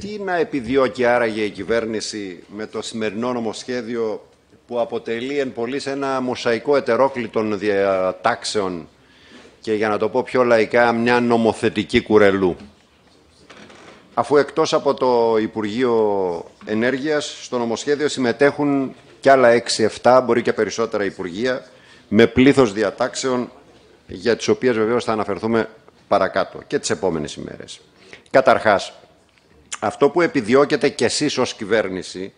Τι να επιδιώκει άραγε η κυβέρνηση με το σημερινό νομοσχέδιο που αποτελεί εν πολλής ένα μοσαϊκό ετερόκλητων διατάξεων και για να το πω πιο λαϊκά μια νομοθετική κουρελού. Αφού εκτός από το Υπουργείο Ενέργειας στο νομοσχέδιο συμμετέχουν και άλλα 6-7, μπορεί και περισσότερα Υπουργεία, με πλήθος διατάξεων για τις οποίες βεβαίως θα αναφερθούμε παρακάτω και τις επόμενες ημέρες. Καταρχάς, αυτό που επιδιώκετε κι εσείς ως κυβέρνηση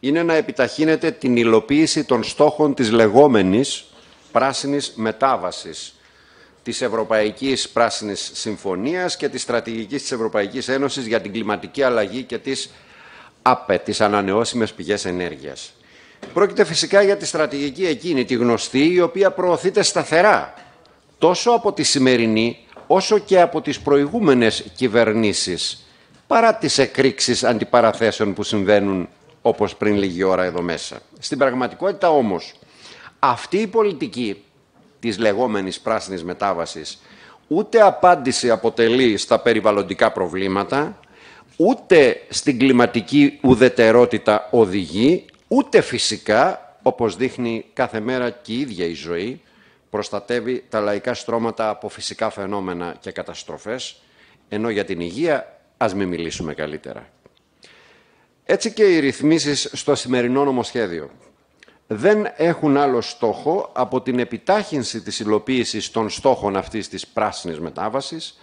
είναι να επιταχύνετε την υλοποίηση των στόχων της λεγόμενης πράσινης μετάβασης της Ευρωπαϊκής Πράσινης Συμφωνίας και της Στρατηγικής της Ευρωπαϊκής Ένωσης για την κλιματική αλλαγή και τις ΑΠΕ, τις ανανεώσιμες πηγές ενέργειας. Πρόκειται φυσικά για τη στρατηγική εκείνη, τη γνωστή, η οποία προωθείται σταθερά, τόσο από τη σημερινή, όσο και από τις προηγούμενες κυβερνήσεις, παρά τις εκρήξεις αντιπαραθέσεων που συμβαίνουν όπως πριν λίγη ώρα εδώ μέσα. Στην πραγματικότητα όμως, αυτή η πολιτική της λεγόμενης πράσινης μετάβασης ούτε απάντηση αποτελεί στα περιβαλλοντικά προβλήματα, ούτε στην κλιματική ουδετερότητα οδηγεί, ούτε φυσικά, όπως δείχνει κάθε μέρα και η ίδια η ζωή, προστατεύει τα λαϊκά στρώματα από φυσικά φαινόμενα και καταστροφές, ενώ για την υγεία ας μην μιλήσουμε καλύτερα. Έτσι και οι ρυθμίσεις στο σημερινό νομοσχέδιο δεν έχουν άλλο στόχο από την επιτάχυνση της υλοποίησης των στόχων αυτής της πράσινης μετάβασης,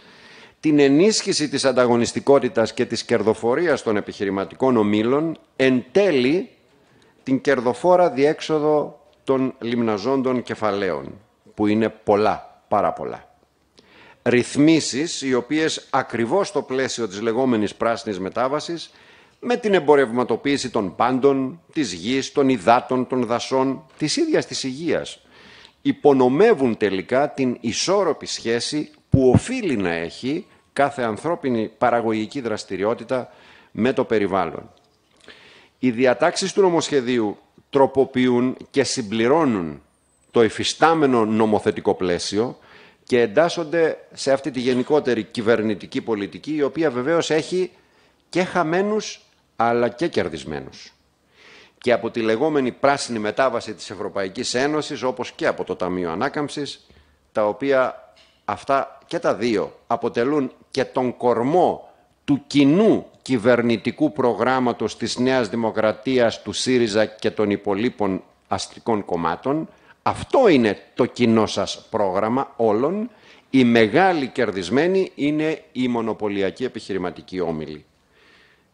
την ενίσχυση της ανταγωνιστικότητας και της κερδοφορίας των επιχειρηματικών ομίλων, εν τέλει την κερδοφόρα διέξοδο των λιμναζόντων κεφαλαίων, που είναι πολλά, πάρα πολλά. Ρυθμίσεις οι οποίες ακριβώς στο πλαίσιο της λεγόμενης πράσινης μετάβασης με την εμπορευματοποίηση των πάντων, της γης, των υδάτων, των δασών, της ίδιας της υγείας, υπονομεύουν τελικά την ισόρροπη σχέση που οφείλει να έχει κάθε ανθρώπινη παραγωγική δραστηριότητα με το περιβάλλον. Οι διατάξεις του νομοσχεδίου τροποποιούν και συμπληρώνουν το εφιστάμενο νομοθετικό πλαίσιο και εντάσσονται σε αυτή τη γενικότερη κυβερνητική πολιτική, η οποία βεβαίως έχει και χαμένους αλλά και κερδισμένους. Και από τη λεγόμενη πράσινη μετάβαση της Ευρωπαϊκής Ένωσης, όπως και από το Ταμείο Ανάκαμψης, τα οποία αυτά και τα δύο αποτελούν και τον κορμό του κοινού κυβερνητικού προγράμματος της Νέας Δημοκρατίας, του ΣΥΡΙΖΑ και των υπολείπων αστικών κομμάτων. Αυτό είναι το κοινό σας πρόγραμμα όλων. Οι μεγάλοι κερδισμένοι είναι οι μονοπωλιακοί επιχειρηματικοί όμιλοι.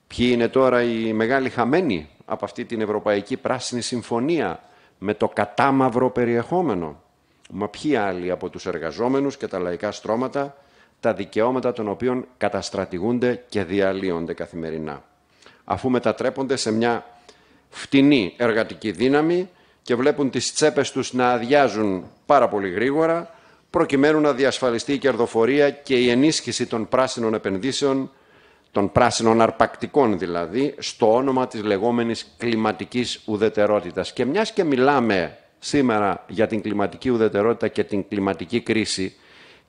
Ποιοι είναι τώρα οι μεγάλοι χαμένοι από αυτή την Ευρωπαϊκή Πράσινη Συμφωνία με το κατάμαυρο περιεχόμενο; Μα ποιοι άλλοι από τους εργαζόμενους και τα λαϊκά στρώματα τα δικαιώματα των οποίων καταστρατηγούνται και διαλύονται καθημερινά; Αφού μετατρέπονται σε μια φτηνή εργατική δύναμη και βλέπουν τις τσέπες τους να αδειάζουν πάρα πολύ γρήγορα προκειμένου να διασφαλιστεί η κερδοφορία και η ενίσχυση των πράσινων επενδύσεων των πράσινων αρπακτικών δηλαδή, στο όνομα της λεγόμενης κλιματικής ουδετερότητας. Και μιας και μιλάμε σήμερα για την κλιματική ουδετερότητα και την κλιματική κρίση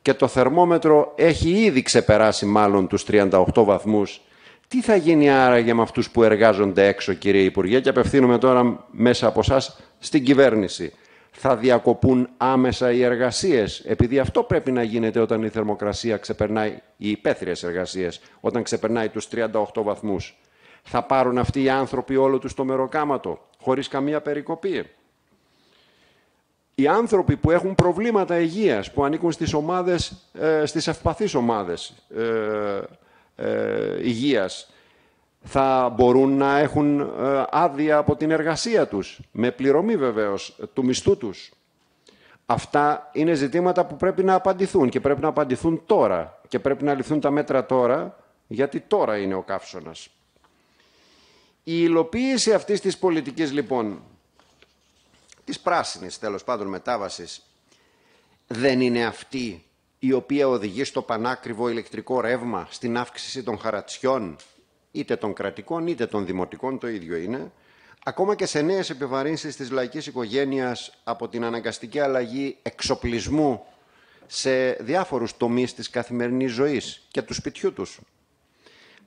και το θερμόμετρο έχει ήδη ξεπεράσει μάλλον τους 38 βαθμούς, τι θα γίνει άραγε με αυτούς που εργάζονται έξω κύριε Υπουργέ και απευθύνομαι τώρα μέσα από εσάς στην κυβέρνηση θα διακοπούν άμεσα οι εργασίες, επειδή αυτό πρέπει να γίνεται όταν η θερμοκρασία ξεπερνάει, οι υπαίθριες εργασίες, όταν ξεπερνάει τους 38 βαθμούς. Θα πάρουν αυτοί οι άνθρωποι όλο τους το μεροκάματο, χωρίς καμία περικοπή. Οι άνθρωποι που έχουν προβλήματα υγείας, που ανήκουν στις, ομάδες, ε, στις ευπαθείς ομάδες ε, ε, υγείας, θα μπορούν να έχουν ε, άδεια από την εργασία τους, με πληρωμή βεβαίως του μισθού τους. Αυτά είναι ζητήματα που πρέπει να απαντηθούν και πρέπει να απαντηθούν τώρα και πρέπει να ληφθούν τα μέτρα τώρα, γιατί τώρα είναι ο καύσωνας. Η υλοποίηση αυτής της πολιτικής, λοιπόν, της πράσινης, τέλος πάντων, μετάβασης, δεν είναι αυτή η οποία οδηγεί στο πανάκριβο ηλεκτρικό ρεύμα, στην αύξηση των χαρατσιών, είτε των κρατικών είτε των δημοτικών, το ίδιο είναι, ακόμα και σε νέες επιβαρύνσεις της λαϊκής οικογένειας από την αναγκαστική αλλαγή εξοπλισμού σε διάφορους τομείς της καθημερινής ζωής και του σπιτιού τους.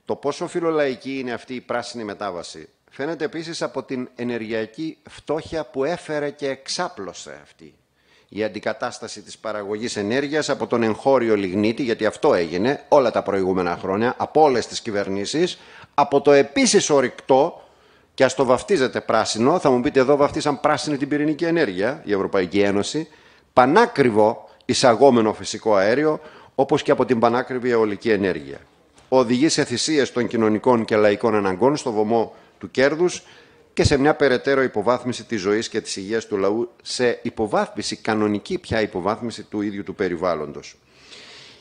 Το πόσο φιλολαϊκή είναι αυτή η πράσινη μετάβαση φαίνεται επίσης από την ενεργειακή φτώχεια που έφερε και εξάπλωσε αυτή. Η αντικατάσταση της παραγωγής ενέργειας από τον εγχώριο λιγνίτη, γιατί αυτό έγινε όλα τα προηγούμενα χρόνια, από όλες τις κυβερνήσεις, από το επίσης ορυκτό, και ας το βαφτίζετε πράσινο, θα μου πείτε εδώ βαφτίσαν πράσινη την πυρηνική ενέργεια, η Ευρωπαϊκή Ένωση, πανάκριβο εισαγόμενο φυσικό αέριο, όπως και από την πανάκριβη αιωλική ενέργεια. Οδηγεί σε θυσίες των κοινωνικών και λαϊκών αναγκών στο βωμό του κέρδους και σε μια περαιτέρω υποβάθμιση της ζωής και της υγείας του λαού, σε υποβάθμιση, κανονική πια υποβάθμιση του ίδιου του περιβάλλοντος.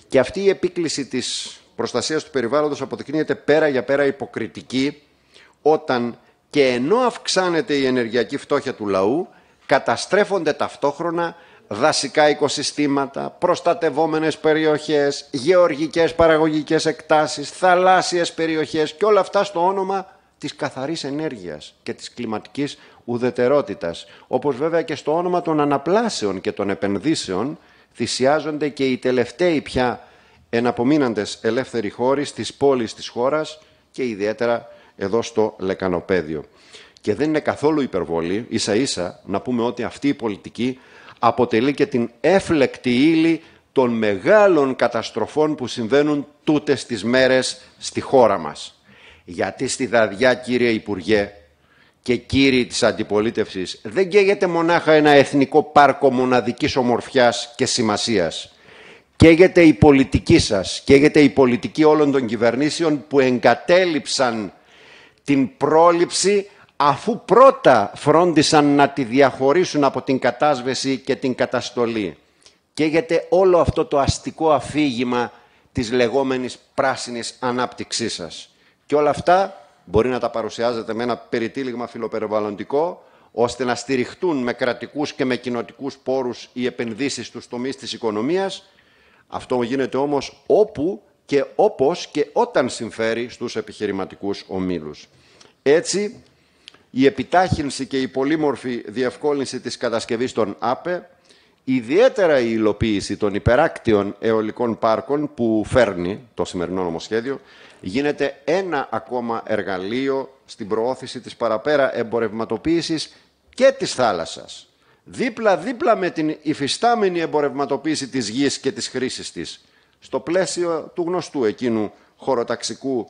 Και αυτή η επίκληση της προστασίας του περιβάλλοντος αποδεικνύεται πέρα για πέρα υποκριτική όταν και ενώ αυξάνεται η ενεργειακή φτώχεια του λαού, καταστρέφονται ταυτόχρονα δασικά οικοσυστήματα, προστατευόμενες περιοχές, γεωργικές παραγωγικές εκτάσεις, θαλάσσιες περιοχές και όλα αυτά στο όνομα της καθαρής ενέργειας και της κλιματικής ουδετερότητας. Όπως βέβαια και στο όνομα των αναπλάσεων και των επενδύσεων θυσιάζονται και οι τελευταίοι πια εναπομείναντες ελεύθεροι χώροι στις πόλεις της χώρας και ιδιαίτερα εδώ στο Λεκανοπέδιο. Και δεν είναι καθόλου υπερβολή, ίσα ίσα, να πούμε ότι αυτή η πολιτική αποτελεί και την έφλεκτη ύλη των μεγάλων καταστροφών που συμβαίνουν τούτες τις μέρες στη χώρα μας. Γιατί στη Δαδιά, κύριε Υπουργέ και κύριοι της αντιπολίτευσης, δεν καίγεται μονάχα ένα εθνικό πάρκο μοναδικής ομορφιάς και σημασίας. Καίγεται η πολιτική σας, καίγεται η πολιτική όλων των κυβερνήσεων που εγκατέλειψαν την πρόληψη αφού πρώτα φρόντισαν να τη διαχωρίσουν από την κατάσβεση και την καταστολή. Καίγεται όλο αυτό το αστικό αφήγημα της λεγόμενης πράσινης ανάπτυξής σας. Και όλα αυτά μπορεί να τα παρουσιάζετε με ένα περιτύλιγμα φιλοπεριβαλλοντικό, ώστε να στηριχτούν με κρατικούς και με κοινοτικούς πόρους οι επενδύσεις στους τομείς της οικονομίας. Αυτό γίνεται όμως όπου και όπως και όταν συμφέρει στους επιχειρηματικούς ομίλους. Έτσι, η επιτάχυνση και η πολύμορφη διευκόλυνση της κατασκευής των ΑΠΕ, ιδιαίτερα η υλοποίηση των υπεράκτιων αιωλικών πάρκων που φέρνει το σημερινό νομοσχέδιο, γίνεται ένα ακόμα εργαλείο στην προώθηση της παραπέρα εμπορευματοποίησης και της θάλασσας. Δίπλα-δίπλα με την υφιστάμενη εμπορευματοποίηση της γης και της χρήσης της, στο πλαίσιο του γνωστού εκείνου χωροταξικού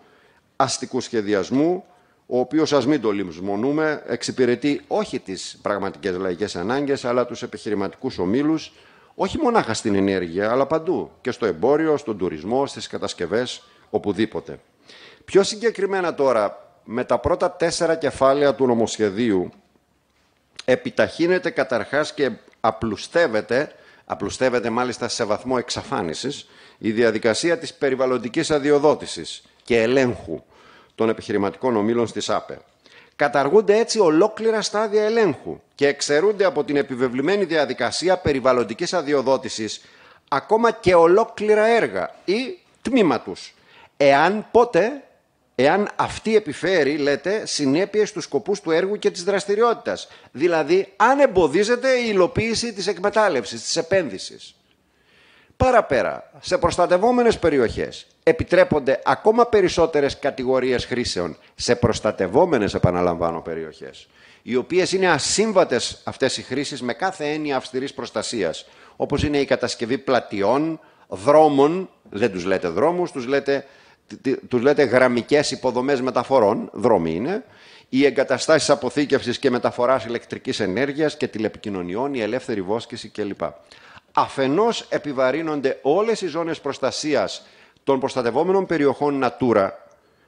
αστικού σχεδιασμού, ο οποίος, ας μην το λιμσμονούμε, εξυπηρετεί όχι τις πραγματικές λαϊκές ανάγκες, αλλά τους επιχειρηματικούς ομίλους, όχι μονάχα στην ενέργεια, αλλά παντού, και στο εμπόριο, στον τουρισμό, στις κατασκευές, οπουδήποτε. Πιο συγκεκριμένα τώρα, με τα πρώτα τέσσερα κεφάλαια του νομοσχεδίου, επιταχύνεται καταρχάς και απλουστεύεται, απλουστεύεται μάλιστα σε βαθμό εξαφάνισης, η διαδικασία της περιβαλλοντικής αδειοδότησης και ελέγχου των επιχειρηματικών ομίλων στις ΑΠΕ. Καταργούνται έτσι ολόκληρα στάδια ελέγχου και εξαιρούνται από την επιβεβλημένη διαδικασία περιβαλλοντικής αδειοδότησης ακόμα και ολόκληρα έργα ή τμήμα τους. Εάν πότε, εάν αυτή επιφέρει, λέτε, συνέπειες στους σκοπούς του έργου και της δραστηριότητας. Δηλαδή, αν εμποδίζεται η υλοποίηση της εκμετάλλευσης, της επένδυσης. Παραπέρα, σε προστατευόμενες περιοχές επιτρέπονται ακόμα περισσότερες κατηγορίες χρήσεων σε προστατευόμενες, επαναλαμβάνω, περιοχές, οι οποίες είναι ασύμβατες αυτές οι χρήσεις με κάθε έννοια αυστηρής προστασίας, όπως είναι η κατασκευή πλατιών, δρόμων, δεν τους λέτε δρόμους, τους λέτε, τους λέτε γραμμικές υποδομές μεταφορών, δρόμοι είναι, οι εγκαταστάσεις αποθήκευσης και μεταφοράς ηλεκτρικής ενέργειας και τηλεπικοινωνιών, η ελεύθερη βόσκηση κλπ αφενός επιβαρύνονται όλες οι ζώνες προστασίας των προστατευόμενων περιοχών Natura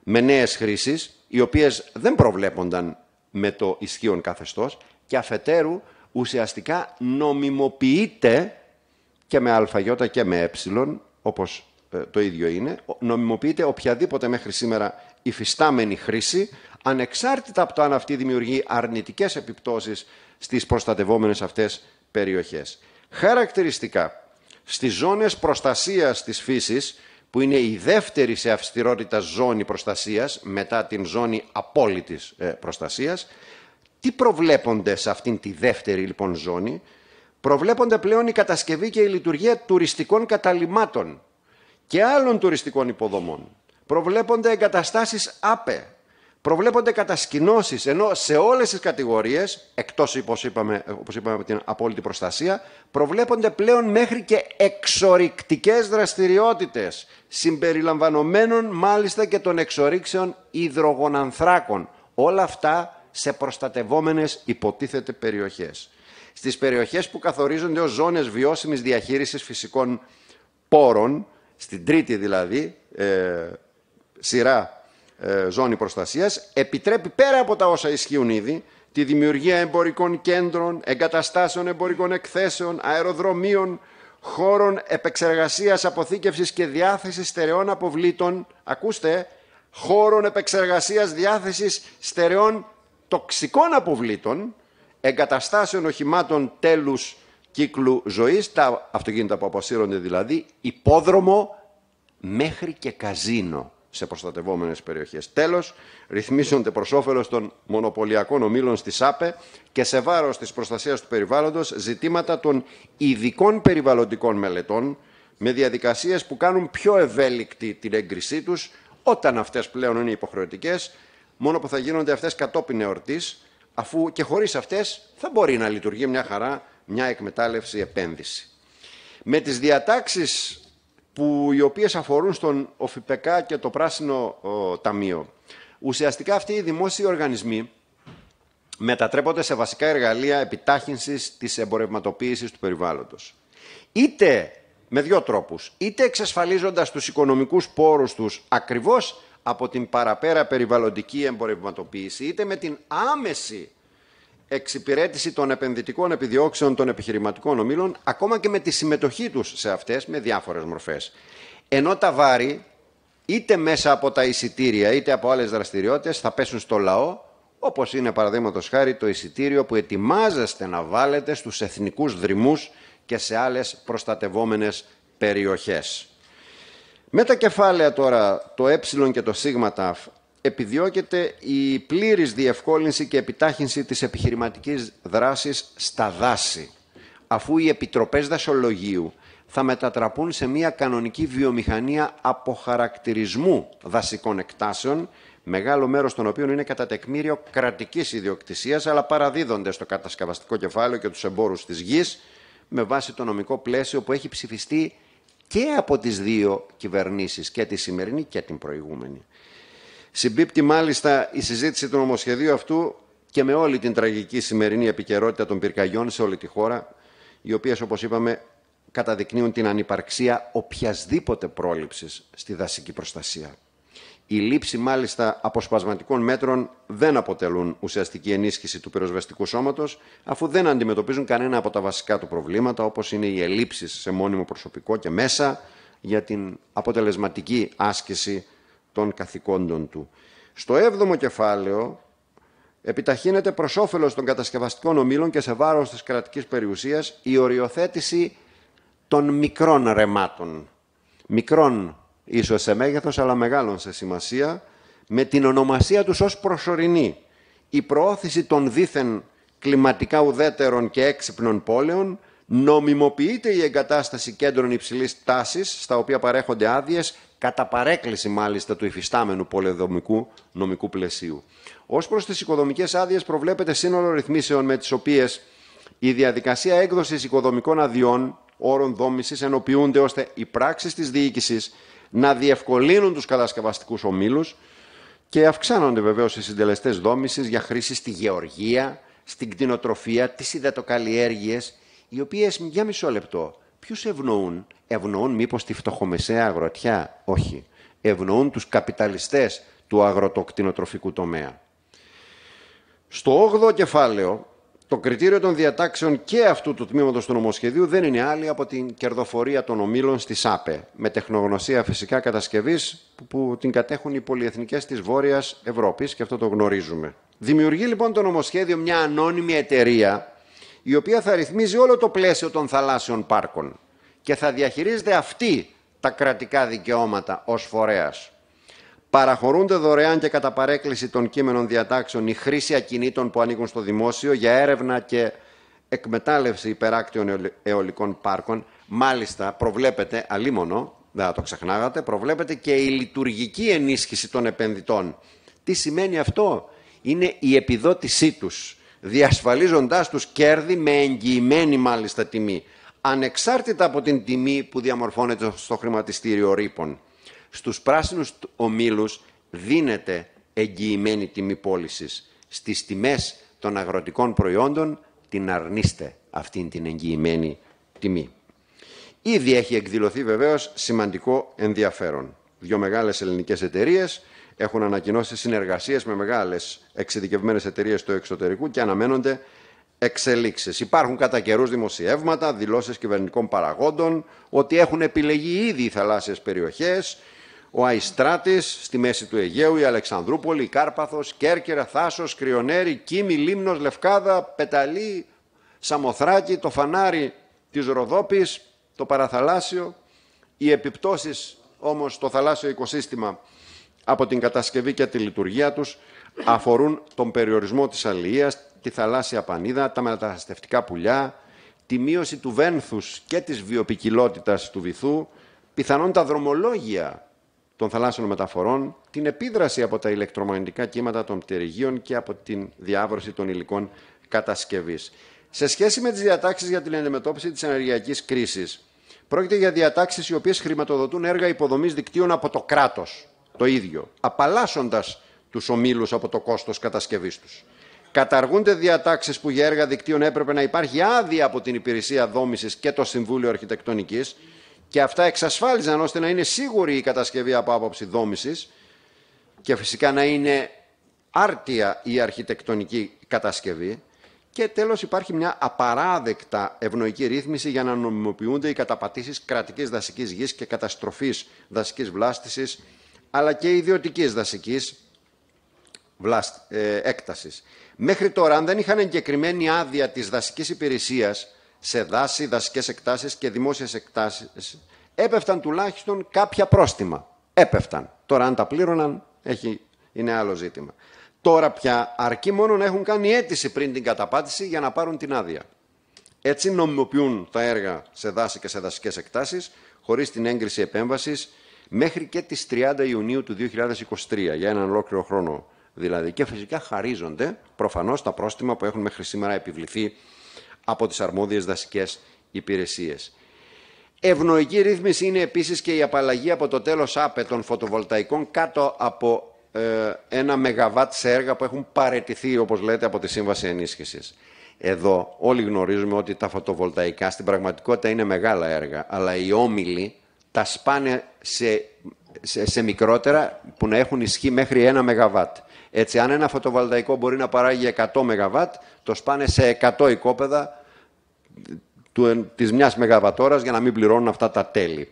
με νέες χρήσεις, οι οποίες δεν προβλέπονταν με το ισχύον καθεστώς, και αφετέρου ουσιαστικά νομιμοποιείται και με αλφαγιώτα και με ε, όπως ε, το ίδιο είναι, νομιμοποιείται οποιαδήποτε μέχρι σήμερα υφιστάμενη χρήση, ανεξάρτητα από το αν αυτή δημιουργεί αρνητικές επιπτώσεις στις προστατευόμενες αυτές περιοχές χαρακτηριστικά στις ζώνες προστασίας της φύσης, που είναι η δεύτερη σε αυστηρότητα ζώνη προστασίας, μετά την ζώνη απόλυτης ε, προστασίας, τι προβλέπονται σε αυτήν τη δεύτερη λοιπόν ζώνη, προβλέπονται πλέον η κατασκευή και η λειτουργία τουριστικών καταλημάτων και άλλων τουριστικών υποδομών. προβλέπονται εγκαταστάσεις ΑΠΕ, προβλέπονται κατασκηνώσεις, ενώ σε όλες τις κατηγορίες, εκτός όπως είπαμε, όπως είπαμε από την απόλυτη προστασία, προβλέπονται πλέον μέχρι και εξορυκτικές δραστηριότητες, συμπεριλαμβανομένων μάλιστα και των εξορίξεων υδρογονανθράκων. Όλα αυτά σε προστατευόμενες υποτίθεται περιοχές. Στις περιοχές που καθορίζονται ως ζώνες βιώσιμης διαχείρισης φυσικών πόρων, στην τρίτη δηλαδή ε, σειρά ε, ζώνη προστασίας, επιτρέπει πέρα από τα όσα ισχύουν ήδη, τη δημιουργία εμπορικών κέντρων, εγκαταστάσεων εμπορικών εκθέσεων, αεροδρομίων, χώρων επεξεργασίας, αποθήκευσης και διάθεσης στερεών αποβλήτων, ακούστε, χώρων επεξεργασίας, διάθεσης στερεών τοξικών αποβλήτων, εγκαταστάσεων οχημάτων τέλους κύκλου ζωής, τα αυτοκίνητα που αποσύρονται δηλαδή, υπόδρομο μέχρι και καζίνο σε προστατευόμενες περιοχές. Τέλος, ρυθμίζονται προς όφελος των μονοπωλιακών ομίλων στη ΣΑΠΕ και σε βάρος της προστασίας του περιβάλλοντος ζητήματα των ειδικών περιβαλλοντικών μελετών με διαδικασίες που κάνουν πιο ευέλικτη την έγκρισή τους όταν αυτές πλέον είναι υποχρεωτικές, μόνο που θα γίνονται αυτές κατόπιν εορτής, αφού και χωρίς αυτές θα μπορεί να λειτουργεί μια χαρά μια εκμετάλλευση επένδυση. Με τις διατάξεις που οι οποίες αφορούν στον ΟΦΙΠΕΚΑ και το Πράσινο Ταμείο, ουσιαστικά αυτοί οι δημόσιοι οργανισμοί μετατρέπονται σε βασικά εργαλεία επιτάχυνσης της εμπορευματοποίησης του περιβάλλοντος. Είτε με δύο τρόπους, είτε εξασφαλίζοντας τους οικονομικούς πόρους τους ακριβώς από την παραπέρα περιβαλλοντική εμπορευματοποίηση, είτε με την άμεση εξυπηρέτηση των επενδυτικών επιδιώξεων των επιχειρηματικών ομίλων, ακόμα και με τη συμμετοχή τους σε αυτές με διάφορες μορφές. Ενώ τα βάρη, είτε μέσα από τα εισιτήρια, είτε από άλλες δραστηριότητες, θα πέσουν στο λαό, όπως είναι παραδείγματος χάρη το εισιτήριο που ετοιμάζεστε να βάλετε στους εθνικούς δρυμούς και σε άλλες προστατευόμενες περιοχές. Με τα κεφάλαια τώρα, το ε και το σ επιδιώκεται η πλήρης διευκόλυνση και επιτάχυνση της επιχειρηματικής δράσης στα δάση, αφού οι επιτροπές δασολογίου θα μετατραπούν σε μια κανονική βιομηχανία αποχαρακτηρισμού δασικών εκτάσεων, μεγάλο μέρος των οποίων είναι κατά τεκμήριο κρατικής ιδιοκτησίας, αλλά παραδίδονται στο κατασκευαστικό κεφάλαιο και τους εμπόρους της γης, με βάση το νομικό πλαίσιο που έχει ψηφιστεί και από τις δύο κυβερνήσεις, και τη σημερινή και την προηγούμενη. Συμπίπτει μάλιστα η συζήτηση του νομοσχεδίου αυτού και με όλη την τραγική σημερινή επικαιρότητα των πυρκαγιών σε όλη τη χώρα, οι οποίες, όπως είπαμε, καταδεικνύουν την ανυπαρξία οποιασδήποτε πρόληψης στη δασική προστασία. Η λήψη μάλιστα αποσπασματικών μέτρων δεν αποτελούν ουσιαστική ενίσχυση του πυροσβεστικού σώματος, αφού δεν αντιμετωπίζουν κανένα από τα βασικά του προβλήματα, όπως είναι οι ελλείψεις σε μόνιμο προσωπικό και μέσα για την αποτελεσματική άσκηση των καθηκόντων του. Στο έβδομο κεφάλαιο επιταχύνεται προς όφελος των κατασκευαστικών ομήλων και σε βάρος της κρατικής περιουσίας η οριοθέτηση των μικρών ρεμάτων. Μικρών ίσως σε μέγεθος αλλά μεγάλων σε σημασία με την ονομασία τους ως προσωρινή. Η προώθηση των δίθεν κλιματικά ουδέτερων και έξυπνων πόλεων νομιμοποιείται η εγκατάσταση κέντρων υψηλής τάσης στα οποία παρέχονται άδειες κατά παρέκκληση μάλιστα του υφιστάμενου πολεδομικού νομικού πλαισίου. Ω προς τις οικοδομικές άδειες, προβλέπεται σύνολο ρυθμίσεων με τις οποίες η διαδικασία έκδοσης οικοδομικών αδειών όρων δόμησης ενοποιούνται ώστε οι πράξεις της διοίκησης να διευκολύνουν τους κατασκευαστικούς ομίλους και αυξάνονται βεβαίως οι συντελεστές δόμησης για χρήση στη γεωργία, στην κτηνοτροφία, τις ιδετοκαλλιέργειε, οι οποίες, για μισό λεπτό, ποιους ευνοούν, ευνοούν μήπως τη φτωχομεσαία αγροτιά; Όχι. Ευνοούν τους καπιταλιστές του αγροτοκτηνοτροφικού τομέα. Στο 8ο κεφάλαιο, το κριτήριο των διατάξεων και αυτού του τμήματος του νομοσχεδίου δεν είναι άλλη από την κερδοφορία των ομίλων στη ΣΑΠΕ, με τεχνογνωσία φυσικά κατασκευής που την κατέχουν οι πολυεθνικές της Βόρειας Ευρώπης και αυτό το γνωρίζουμε. Δημιουργεί λοιπόν το νομοσχέδιο μια ανώνυμη εταιρεία η οποία θα ρυθμίζει όλο το πλαίσιο των θαλάσσιων πάρκων και θα διαχειρίζεται αυτή τα κρατικά δικαιώματα ως φορέας. Παραχωρούνται δωρεάν και κατά παρέκκληση των κείμενων διατάξεων η χρήση ακινήτων που ανήκουν στο δημόσιο για έρευνα και εκμετάλλευση υπεράκτιων αιωλικών πάρκων. Μάλιστα προβλέπεται αλίμονο δεν θα το ξεχνάγατε, προβλέπεται και η λειτουργική ενίσχυση των επενδυτών. Τι σημαίνει αυτό; Είναι η επιδότησή τους, διασφαλίζοντάς τους κέρδη με εγγυημένη μάλιστα τιμή, ανεξάρτητα από την τιμή που διαμορφώνεται στο χρηματιστήριο ρήπων. Στους πράσινους ομίλους δίνεται εγγυημένη τιμή πώλησης. Στις τιμές των αγροτικών προϊόντων την αρνείστε αυτήν την εγγυημένη τιμή. Ήδη έχει εκδηλωθεί βεβαίως σημαντικό ενδιαφέρον. Δύο μεγάλες ελληνικές εταιρείες έχουν ανακοινώσει συνεργασίες με μεγάλες εξειδικευμένες εταιρείες του εξωτερικού και αναμένονται εξελίξεις. Υπάρχουν κατά καιρούς δημοσιεύματα, δηλώσεις κυβερνητικών παραγόντων, ότι έχουν επιλεγεί ήδη οι θαλάσσιες περιοχές, ο Αϊστράτης στη μέση του Αιγαίου, η Αλεξανδρούπολη, η Κάρπαθος, Κέρκυρα, Θάσος, Κρυονέρη, Κίμη, Λίμνος, Λευκάδα, Πεταλή, Σαμοθράκη, το φανάρι της Ροδόπης, το παραθαλάσσιο. Οι επιπτώσεις όμως στο θαλάσσιο οικοσύστημα από την κατασκευή και τη λειτουργία τους αφορούν τον περιορισμό της αλληλείας, τη θαλάσσια πανίδα, τα μεταναστευτικά πουλιά, τη μείωση του βένθους και της βιοπικιλότητας του βυθού, πιθανόν τα δρομολόγια των θαλάσσιων μεταφορών, την επίδραση από τα ηλεκτρομαγνητικά κύματα των πτερυγίων και από την διάβρωση των υλικών κατασκευής. Σε σχέση με τις διατάξεις για την αντιμετώπιση της ενεργειακής κρίσης, πρόκειται για διατάξεις οι οποίες χρηματοδοτούν έργα υποδομής δικτύων από το κράτος, το ίδιο, απαλλάσσοντας τους ομίλους από το κόστος κατασκευής τους. Καταργούνται διατάξεις που για έργα δικτύων έπρεπε να υπάρχει άδεια από την Υπηρεσία Δόμησης και το Συμβούλιο Αρχιτεκτονικής και αυτά εξασφάλιζαν ώστε να είναι σίγουρη η κατασκευή από άποψη δόμησης και φυσικά να είναι άρτια η αρχιτεκτονική κατασκευή και τέλος υπάρχει μια απαράδεκτα ευνοϊκή ρύθμιση για να νομιμοποιούνται οι καταπατήσεις κρατικής δασικής γης και καταστροφής δασικής βλάστησης αλλά και ιδιωτικής δασικής ε, έκτασης. Μέχρι τώρα, αν δεν είχαν εγκεκριμένη άδεια της δασικής υπηρεσίας σε δάση, δασικές εκτάσεις και δημόσιες εκτάσεις, έπεφταν τουλάχιστον κάποια πρόστιμα. Έπεφταν. Τώρα αν τα πλήρωναν, έχει, είναι άλλο ζήτημα. Τώρα πια αρκεί μόνο να έχουν κάνει αίτηση πριν την καταπάτηση για να πάρουν την άδεια. Έτσι νομιμοποιούν τα έργα σε δάση και σε δασικές εκτάσεις, χωρίς την έγκριση επέμβασης, μέχρι και τις 30 Ιουνίου του 2023, για έναν ολόκληρο χρόνο δηλαδή. Και φυσικά χαρίζονται προφανώς τα πρόστιμα που έχουν μέχρι σήμερα επιβληθεί από τις αρμόδιες δασικές υπηρεσίες. Ευνοϊκή ρύθμιση είναι επίσης και η απαλλαγή από το τέλος ΑΠΕ των φωτοβολταϊκών κάτω από ε, ένα μεγαβάτ σε έργα που έχουν παρετηθεί, όπως λέτε, από τη Σύμβαση Ενίσχυσης. Εδώ όλοι γνωρίζουμε ότι τα φωτοβολταϊκά στην πραγματικότητα είναι μεγάλα έργα, αλλά οι όμιλοι τα σπάνε σε, σε, σε μικρότερα που να έχουν ισχύ μέχρι ένα μεγαβάτ. Έτσι, αν ένα φωτοβολταϊκό μπορεί να παράγει 100 ΜΒ, το σπάνε σε 100 οικόπεδα του, της μιας μεγαβατόρας για να μην πληρώνουν αυτά τα τέλη.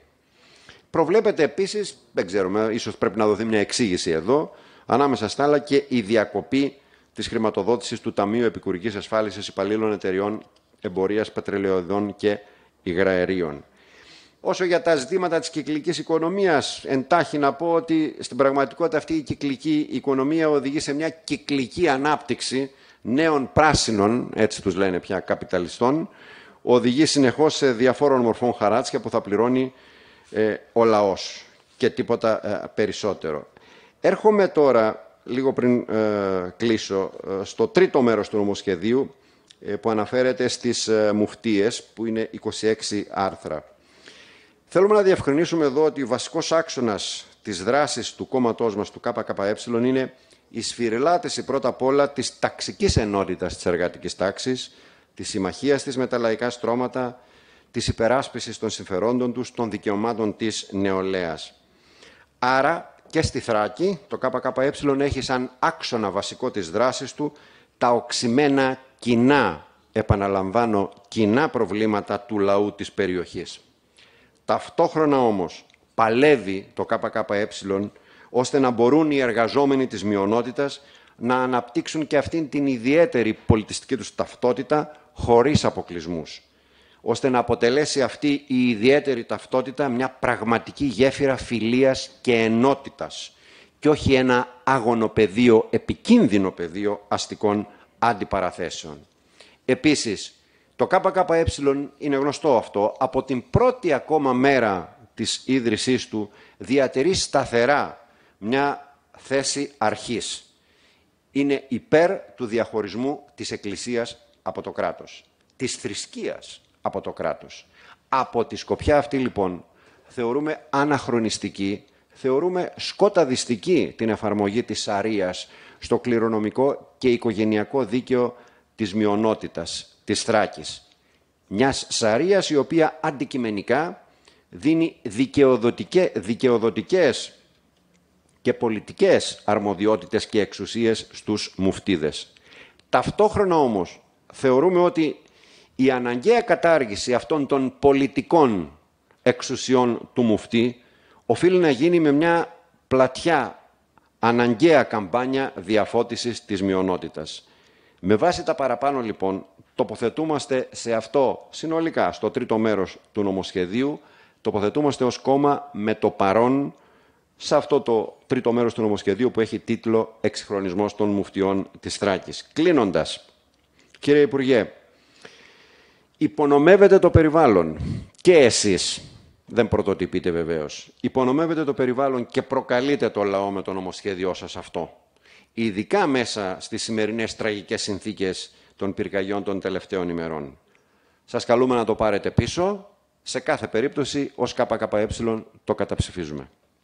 Προβλέπεται επίσης, δεν ξέρουμε, ίσως πρέπει να δοθεί μια εξήγηση εδώ, ανάμεσα στα άλλα και η διακοπή της χρηματοδότησης του Ταμείου Επικουρικής Ασφάλισης Υπαλλήλων Εταιριών Εμπορίας Πετρελαιοδών και Υγραερίων. Όσο για τα ζητήματα της κυκλικής οικονομίας, εντάχει να πω ότι στην πραγματικότητα αυτή η κυκλική οικονομία οδηγεί σε μια κυκλική ανάπτυξη νέων πράσινων, έτσι τους λένε πια καπιταλιστών, οδηγεί συνεχώς σε διαφόρων μορφών χαράτσια που θα πληρώνει ε, ο λαός και τίποτα ε, περισσότερο. Έρχομαι τώρα, λίγο πριν ε, κλείσω, ε, στο τρίτο μέρος του νομοσχεδίου που αναφέρεται στις μουφτίες, που είναι 26 άρθρα. Θέλουμε να διευκρινίσουμε εδώ ότι ο βασικός άξονας της δράσης του κόμματός μας, του ΚΚΕ, είναι η σφυριλάτηση πρώτα απ' όλα της ταξικής ενότητας της εργατικής τάξης, της συμμαχίας της με τα λαϊκά στρώματα, της υπεράσπισης των συμφερόντων τους, των δικαιωμάτων της νεολαίας. Άρα και στη Θράκη το ΚΚΕ έχει σαν άξονα βασικό της δράσης του τα οξυμένα κοινά, επαναλαμβάνω, κοινά προβλήματα του λαού της περιοχής. Ταυτόχρονα όμως παλεύει το ΚΚΕ ώστε να μπορούν οι εργαζόμενοι της μειονότητας να αναπτύξουν και αυτήν την ιδιαίτερη πολιτιστική τους ταυτότητα χωρίς αποκλεισμούς, ώστε να αποτελέσει αυτή η ιδιαίτερη ταυτότητα μια πραγματική γέφυρα φιλίας και ενότητας και όχι ένα άγωνο πεδίο, επικίνδυνο πεδίο αστικών αντιπαραθέσεων. Επίσης, το ΚΚΕ είναι γνωστό αυτό. Από την πρώτη ακόμα μέρα της ίδρυσής του διατηρεί σταθερά μια θέση αρχής. Είναι υπέρ του διαχωρισμού της Εκκλησίας από το κράτος, της θρησκείας από το κράτος. Από τη σκοπιά αυτή λοιπόν θεωρούμε αναχρονιστική, θεωρούμε σκοταδιστική την εφαρμογή της Σαρίας στο κληρονομικό και οικογενειακό δίκαιο της μειονότητας, της Θράκης. Μιας Σαρίας η οποία αντικειμενικά δίνει δικαιοδοτικές, δικαιοδοτικές και πολιτικές αρμοδιότητες και εξουσίες στους μουφτίδες. Ταυτόχρονα όμως θεωρούμε ότι η αναγκαία κατάργηση αυτών των πολιτικών εξουσιών του μουφτή οφείλει να γίνει με μια πλατιά αναγκαία καμπάνια διαφώτισης της μειονότητας. Με βάση τα παραπάνω λοιπόν τοποθετούμαστε σε αυτό συνολικά στο τρίτο μέρος του νομοσχεδίου τοποθετούμαστε ως κόμμα με το παρόν σε αυτό το τρίτο μέρος του νομοσχεδίου που έχει τίτλο «Εξυγχρονισμός των μουφτιών της Θράκης». Κλείνοντας, κύριε Υπουργέ, υπονομεύετε το περιβάλλον και εσείς, δεν πρωτοτυπείτε βεβαίως, υπονομεύετε το περιβάλλον και προκαλείτε το λαό με το νομοσχέδιό σας αυτό. Ειδικά μέσα στις σημερινές τραγικές συνθήκες των πυρκαγιών των τελευταίων ημερών. Σας καλούμε να το πάρετε πίσω. Σε κάθε περίπτωση, ως ΚΚΕ το καταψηφίζουμε.